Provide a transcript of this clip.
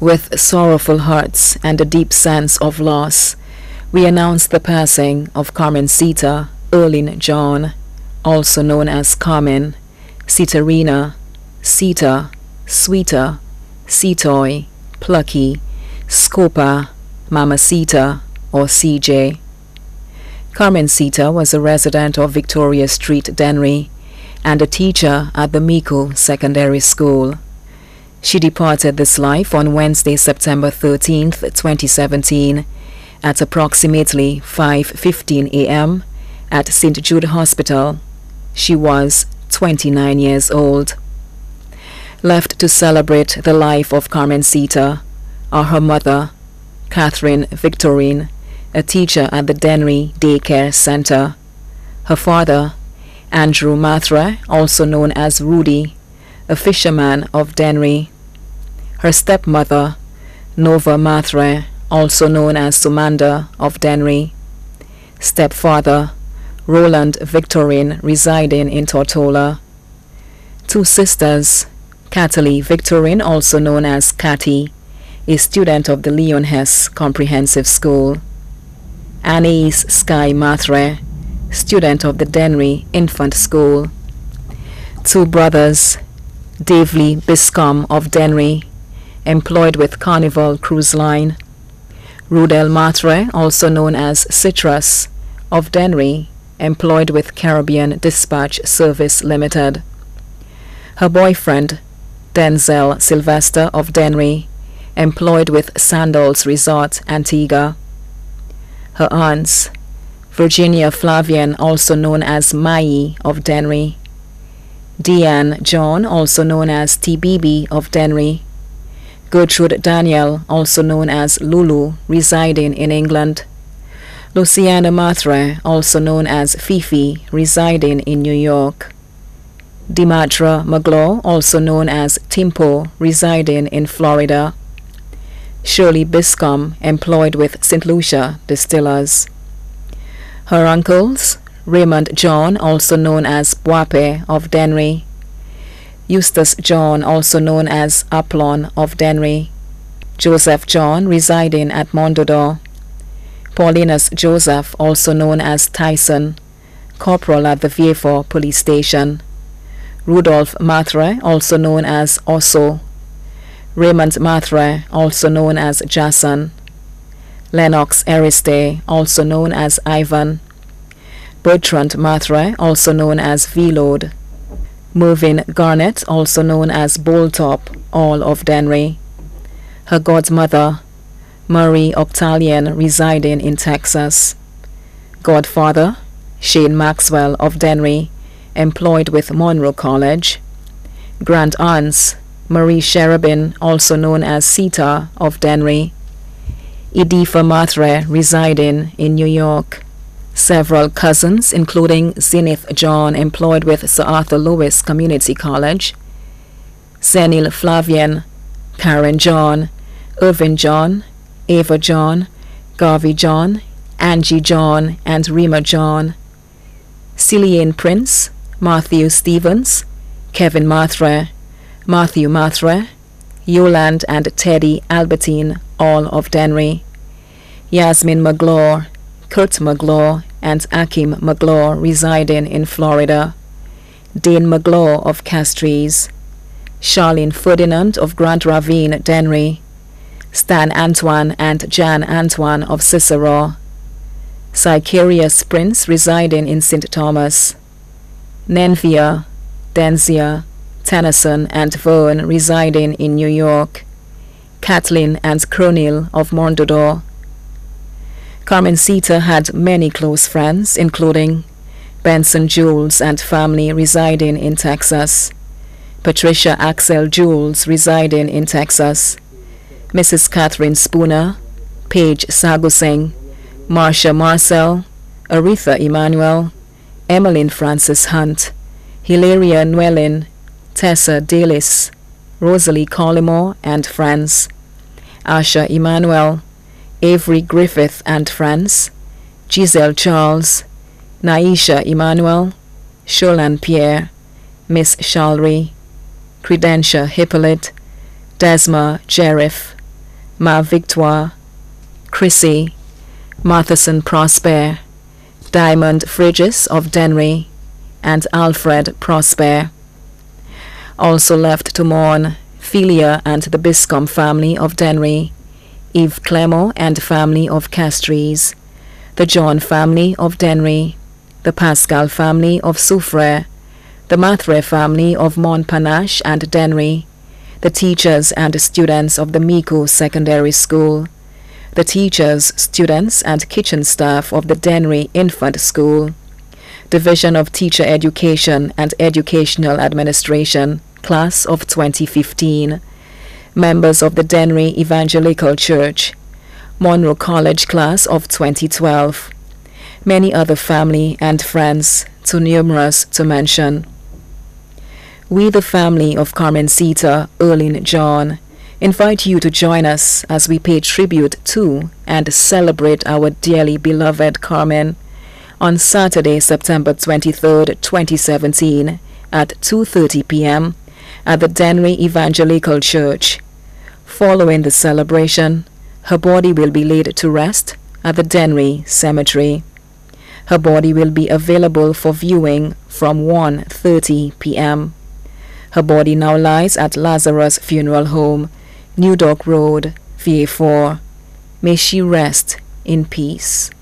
With sorrowful hearts and a deep sense of loss, we announce the passing of Carmencita Earline John, also known as Carmen, Citarina, Sita, Sweeta, Sitoy, Plucky, Scopa, Mamacita, or CJ. Carmencita was a resident of Victoria Street, Dennery, and a teacher at the Micoud Secondary School. She departed this life on Wednesday, September 13, 2017, at approximately 5:15 a.m. at St. Jude Hospital. She was 29 years old. Left to celebrate the life of Carmen Carmencita are her mother, Catherine Victorine, a teacher at the Dennery Daycare Center, her father, Andrew Mathra, also known as Rudy, a fisherman of Dennery, her stepmother, Nova Mathre, also known as Sumanda of Dennery. stepfather, Roland Victorine, residing in Tortola, two sisters, Cataly Victorine, also known as Catty, a student of the Leon Hess Comprehensive School, Anais Sky Mathre, student of the Dennery Infant School, two brothers, Davely Biscom of Dennery, employed with Carnival Cruise Line, Rudel Matre, also known as Citrus, of Dennery, employed with Caribbean Dispatch Service Limited. Her boyfriend, Denzel Sylvester of Dennery, employed with Sandals Resort, Antigua. Her aunts, Virginia Flavian, also known as Mai of Dennery, Deanne John, also known as TBB of Dennery, Gertrude Daniel, also known as Lulu, residing in England. Luciana Matre, also known as Fifi, residing in New York. Dimatra Maglaw, also known as Timpo, residing in Florida. Shirley Biscom, employed with St. Lucia Distillers. Her uncles, Raymond John, also known as Buape of Dennery, Eustace John, also known as Aplon of Dennery, Joseph John, residing at Mondador, Paulinus Joseph, also known as Tyson, corporal at the Vieux police station, Rudolf Matre, also known as Osso, Raymond Matre, also known as Jason, Lennox Ariste, also known as Ivan, Bertrand Matre, also known as Velode, Mervyn Garnett, also known as Boltop, all of Dennery. Her godmother, Marie Octalian, residing in Texas. Godfather, Shane Maxwell of Dennery, employed with Monroe College. Grand aunts, Marie Cherubin, also known as Sita of Dennery. Edifa Matre, residing in New York several cousins, including Zenith John, employed with Sir Arthur Lewis Community College, Zenil Flavian, Karen John, Irvin John, Ava John, Garvey John, Angie John, and Rima John, Cillian Prince, Matthew Stevens, Kevin Matre, Matthew Matre, Yoland and Teddy Albertine, all of Dennery, Yasmin McGlaw, Kurt McGlaw and Akim McGlaw residing in Florida, Dean McGlaw of Castries, Charlene Ferdinand of Grand Ravine, Dennery, Stan Antoine and Jan Antoine of Cicero, Sicarius Prince residing in St. Thomas, Nenvia, Denzia, Tennyson and Verne residing in New York, Kathleen and Cronil of Mondador, Carmencita had many close friends, including Benson Jules and family residing in Texas, Patricia Axel Jules residing in Texas, Mrs. Catherine Spooner, Paige Sagusing, Marcia Marcel, Aretha Emanuel, Emmeline Frances Hunt, Hilaria Nwelin, Tessa Dalis, Rosalie Collymore and friends, Asha Emanuel, Avery Griffith and friends, Giselle Charles, Naisha Emmanuel, Sholan Pierre, Miss Shalry, Credentia Hippolyte, Desma Jeriff, Ma Victoire, Chrissy, Matheson Prosper, Diamond Fridges of Dennery, and Alfred Prosper. Also left to mourn Philia and the Biscom family of Dennery, Eve Clement and family of Castries, the John family of Dennery, the Pascal family of Soufriere, the Mathre family of Montparnasse and Dennery, the teachers and students of the Micoud Secondary School, the teachers, students, and kitchen staff of the Dennery Infant School, Division of Teacher Education and Educational Administration, Class of 2015, members of the Dennery Evangelical Church, Monroe College Class of 2012, many other family and friends, too numerous to mention. We, the family of Carmen Carmencita Earline John, invite you to join us as we pay tribute to and celebrate our dearly beloved Carmen on Saturday, September 23, 2017 at 2.30 p.m. at the Dennery Evangelical Church. Following the celebration, her body will be laid to rest at the Dennery Cemetery. Her body will be available for viewing from 1.30 p.m. Her body now lies at Lazarus Funeral Home, New Dock Road, VA4. May she rest in peace.